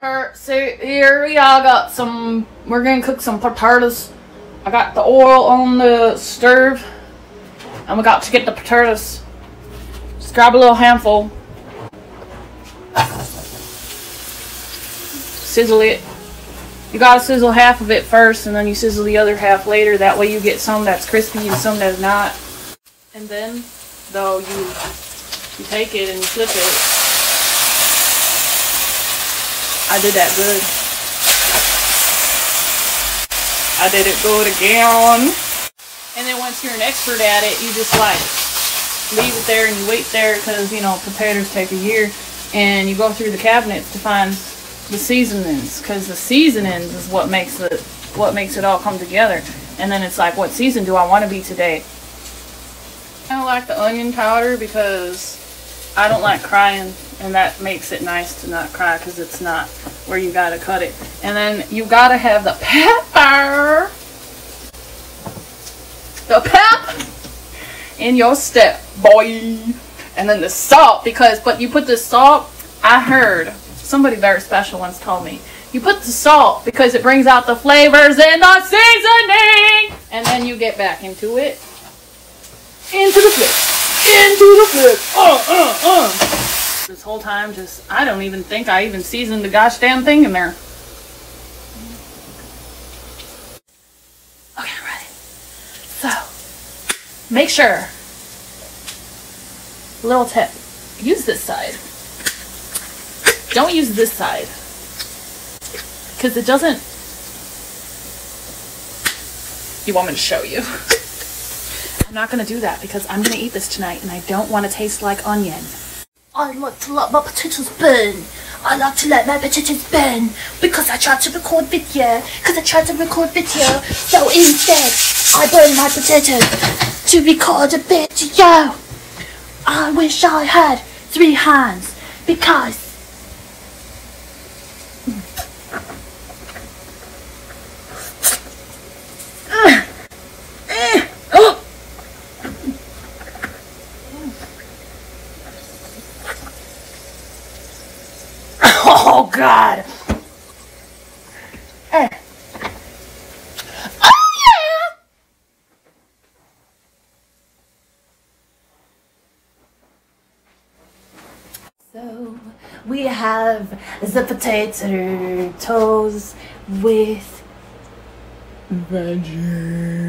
Alright, so here we all got some, we're gonna cook some potatoes. I got the oil on the stove, and we got to get the potatoes. Just grab a little handful. Sizzle it. You gotta sizzle half of it first, and then you sizzle the other half later. That way you get some that's crispy and some that's not. And then, though, you, you take it and flip it. I did that good. I did it good again. And then once you're an expert at it, you just like leave it there and you wait there because, you know, potatoes take a year. And you go through the cabinets to find the seasonings because the seasonings is what makes it what makes it all come together. And then it's like, what season do I want to be today? I like the onion powder because I don't like crying and that makes it nice to not cry because it's not where you gotta cut it. And then you gotta have the pepper, the pep in your step, boy. And then the salt because, but you put the salt, I heard, somebody very special once told me, you put the salt because it brings out the flavors and the seasoning. And then you get back into it. Into the flip. Into the flip. Uh, uh, uh. This whole time, just, I don't even think I even seasoned the gosh damn thing in there. Okay, ready. So, make sure, little tip, use this side. Don't use this side. Because it doesn't, you want me to show you? I'm not going to do that because I'm going to eat this tonight and I don't want to taste like onion. I like to let my potatoes burn. I like to let my potatoes burn because I tried to record video. Because I tried to record video. So instead, I burn my potatoes to record a video. I wish I had three hands because. Oh God! Eh. Oh yeah! So we have the potato toast with veggies.